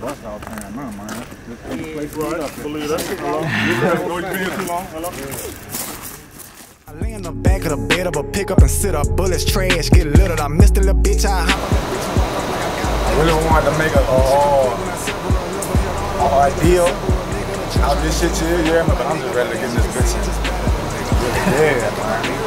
Bust place right up. Believe that. You too long. Hello? Lay in the back of the bed of a pickup and sit up. Bullets trash, get littered. I missed a little bitch. I hop on bitch I really wanted to make a uh, ideal out this shit to yeah, but I'm just ready to get in this bitch. Yeah, man.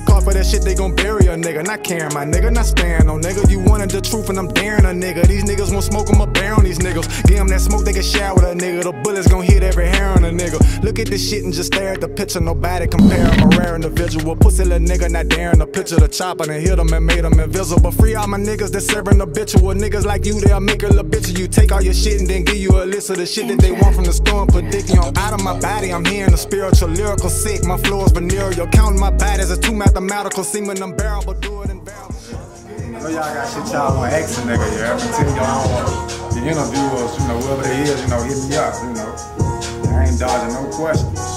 Get caught for that shit, they gon' bury a nigga. Not caring, my nigga, not sparing no nigga. You the truth and I'm daring a nigga. These niggas won't smoke, I'ma bear on these niggas. Give them that smoke, they can shower a nigga. The bullets gon' hit every hair on a nigga. Look at this shit and just stare at the picture. Nobody compare. I'm a rare individual. Pussy little nigga, not daring the picture. The chopper and hit them and made them invisible. Free all my niggas that serving habitual. Niggas like you, they'll make a little bitch of you. Take all your shit and then give you a list of the shit that they want from the store and. I'm out of my body, I'm hearing the spiritual, lyrical sick. My flow is venereal. Counting my bodies as too mathematical semen unbearable. Do it in barrel. Know y'all got shit y'all want to ask a nigga, yeah. Continue on the interviewers, you know, whoever they is, you know, hit me up, you know. I ain't dodging no questions.